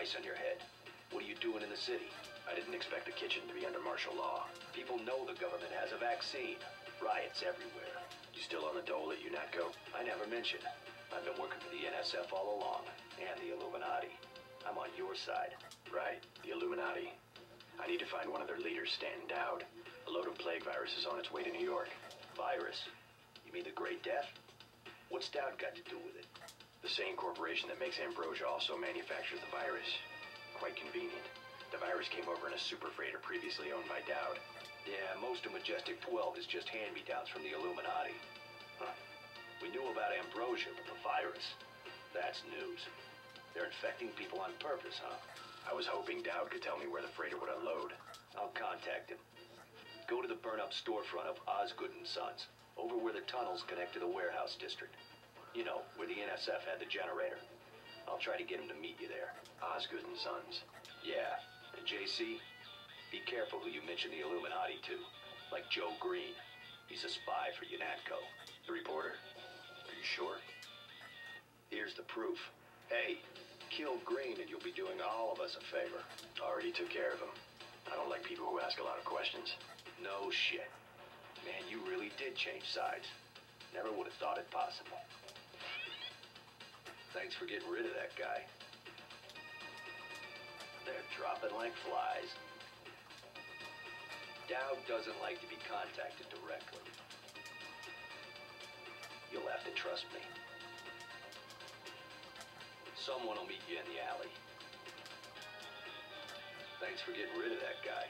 price on your head. What are you doing in the city? I didn't expect the kitchen to be under martial law. People know the government has a vaccine. Riots everywhere. You still on the dole at UNATCO? I never mentioned. I've been working for the NSF all along, and the Illuminati. I'm on your side. Right, the Illuminati. I need to find one of their leaders, Stanton Dowd. A load of plague virus is on its way to New York. Virus? You mean the Gray Death? What's Dowd got to do with it? The same corporation that makes Ambrosia also manufactures the virus. Quite convenient. The virus came over in a super freighter previously owned by Dowd. Yeah, most of Majestic 12 is just hand-me-downs from the Illuminati. Huh. We knew about Ambrosia, but the virus, that's news. They're infecting people on purpose, huh? I was hoping Dowd could tell me where the freighter would unload. I'll contact him. Go to the burn-up storefront of Osgood and Sons, over where the tunnels connect to the warehouse district. You know, where the NSF had the generator. I'll try to get him to meet you there. Osgood and Sons. Yeah. And JC, be careful who you mention the Illuminati to. Like Joe Greene. He's a spy for UNATCO. The reporter? Are you sure? Here's the proof. Hey, kill Greene and you'll be doing all of us a favor. Already took care of him. I don't like people who ask a lot of questions. No shit. Man, you really did change sides. Never would have thought it possible. Thanks for getting rid of that guy. They're dropping like flies. Dowd doesn't like to be contacted directly. You'll have to trust me. Someone will meet you in the alley. Thanks for getting rid of that guy.